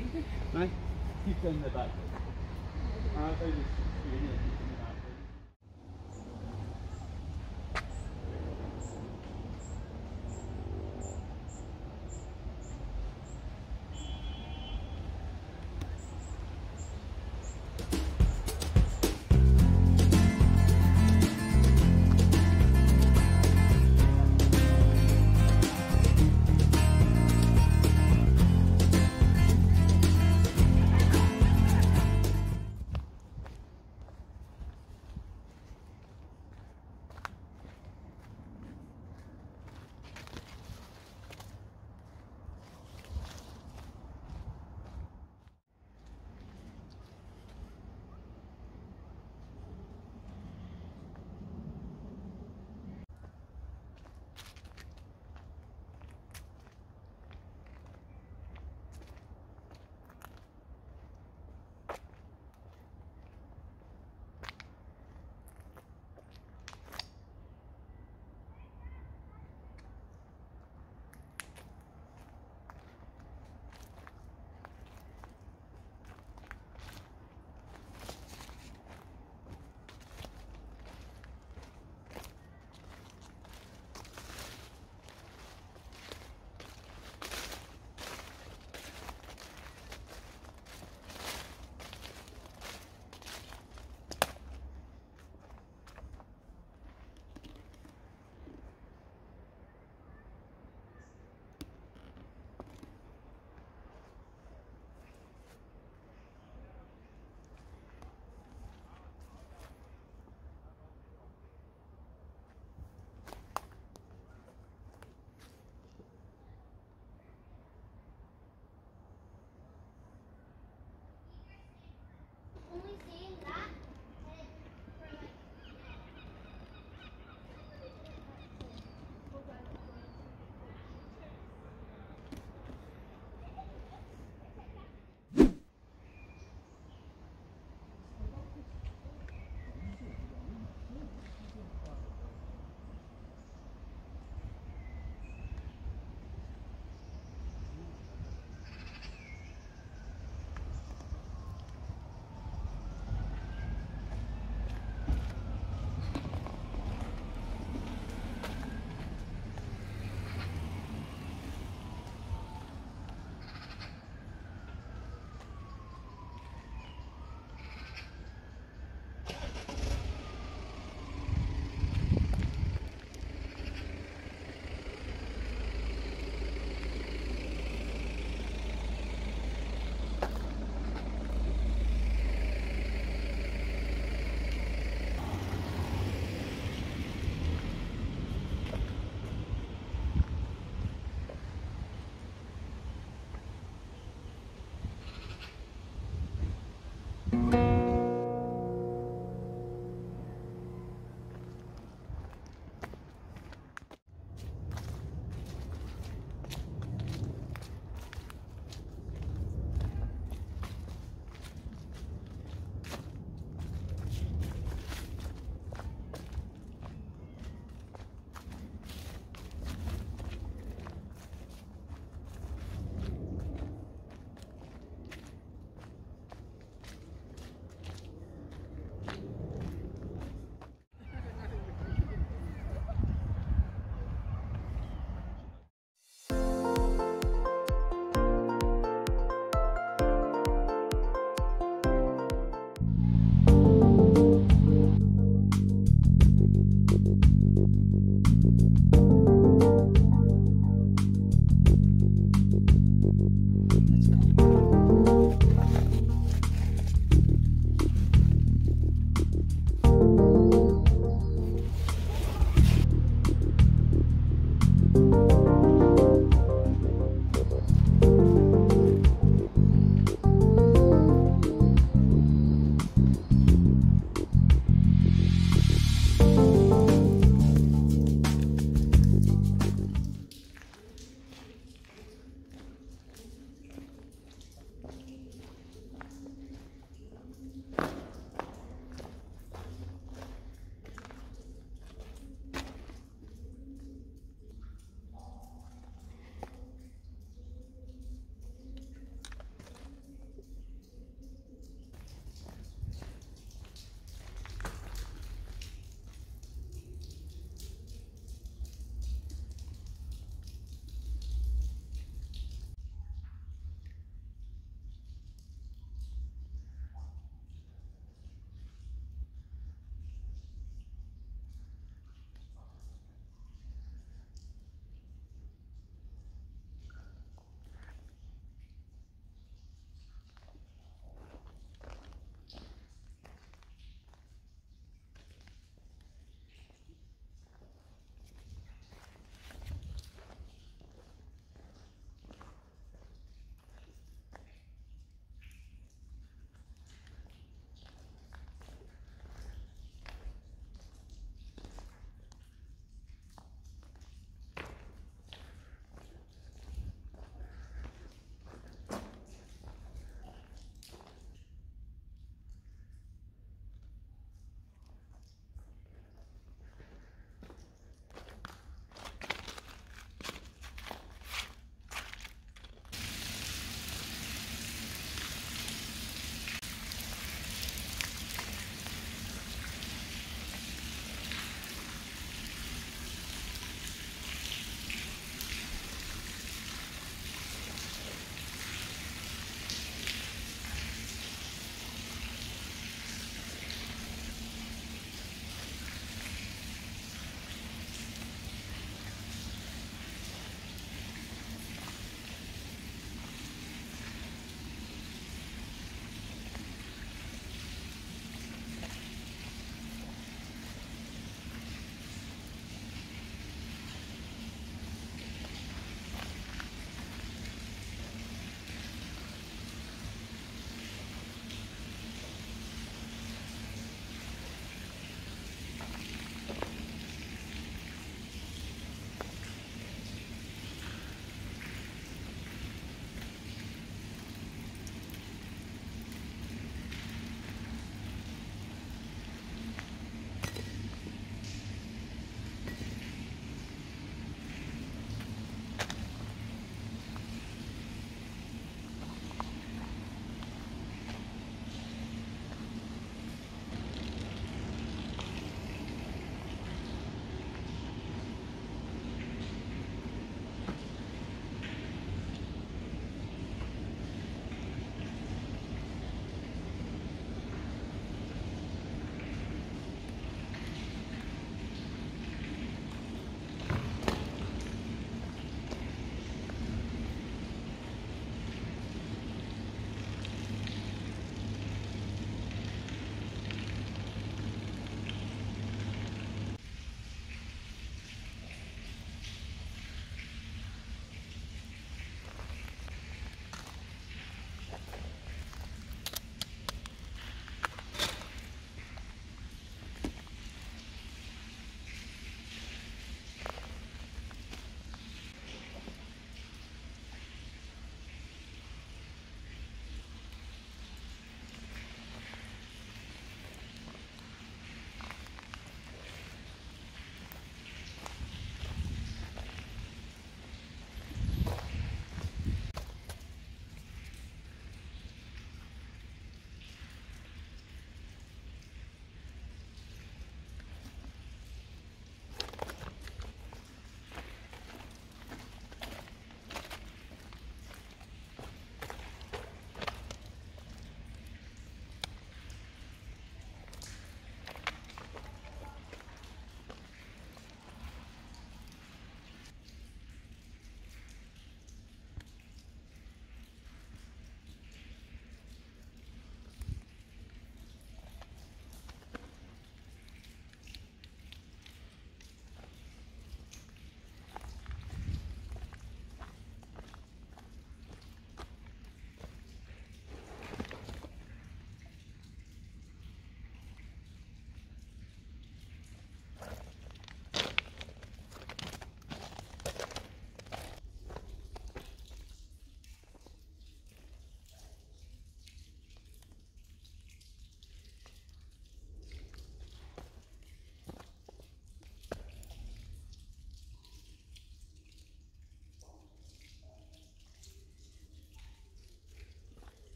keep it. Keep them in the back. Uh,